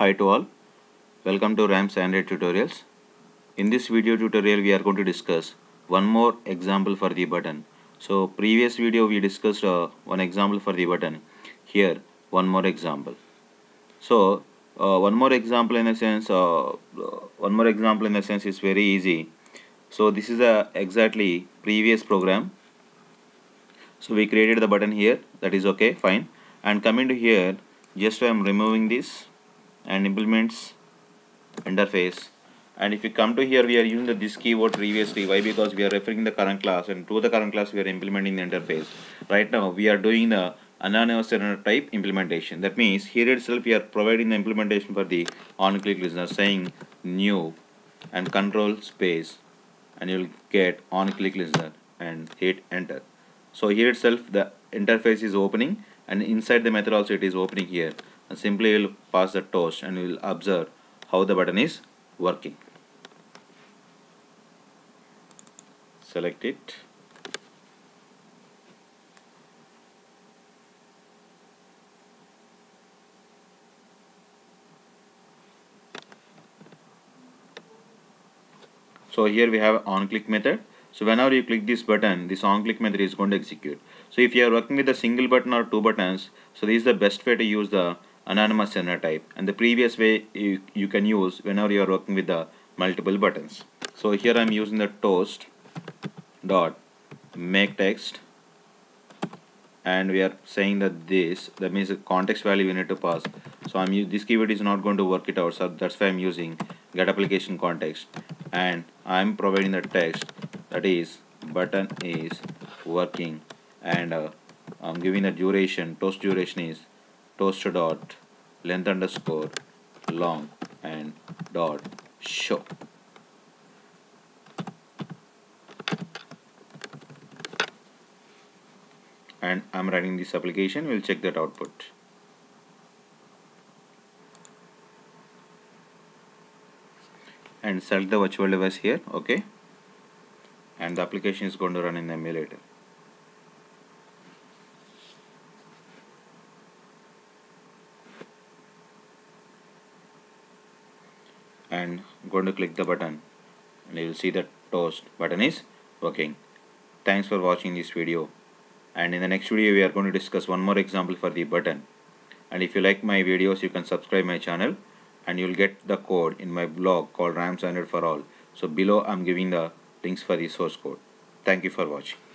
Hi to all. Welcome to RAM's Android tutorials. In this video tutorial we are going to discuss one more example for the button. So previous video we discussed uh, one example for the button. Here one more example. So uh, one more example in a sense uh, one more example in a sense is very easy. So this is a exactly previous program. So we created the button here that is okay fine and coming to here just I am removing this and implements interface. And if you come to here we are using the this keyword previously. Why? Because we are referring the current class and to the current class we are implementing the interface. Right now we are doing the anonymous type implementation. That means here itself we are providing the implementation for the on click listener saying new and control space and you'll get on click listener and hit enter. So here itself the interface is opening and inside the method also it is opening here and simply will pass the toast and will observe how the button is working. Select it. So here we have on click method. So whenever you click this button this on click method is going to execute. So if you are working with a single button or two buttons so this is the best way to use the anonymous sender type and the previous way you, you can use whenever you are working with the multiple buttons. So here I'm using the toast dot make text and we are saying that this that means the context value we need to pass. So I'm this keyword is not going to work it out so that's why I'm using get application context and I'm providing the text that is button is working and uh, I'm giving the duration toast duration is toast dot length underscore long and dot show. And I'm running this application. We'll check that output. And select the virtual device here okay? And the application is going to run in emulator and going to click the button. And you will see that toast button is working. Thanks for watching this video. And in the next video we are going to discuss one more example for the button. And if you like my videos you can subscribe my channel and you'll get the code in my blog called RAM's Android for All. So below I'm giving the links for the source code. Thank you for watching